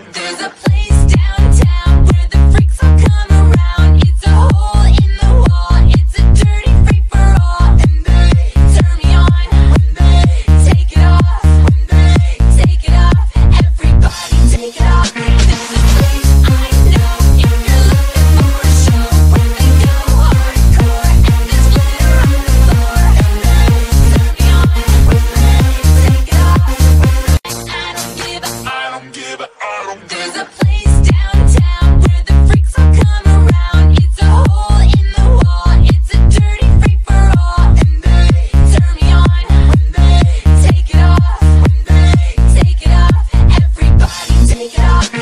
give a, Take it off.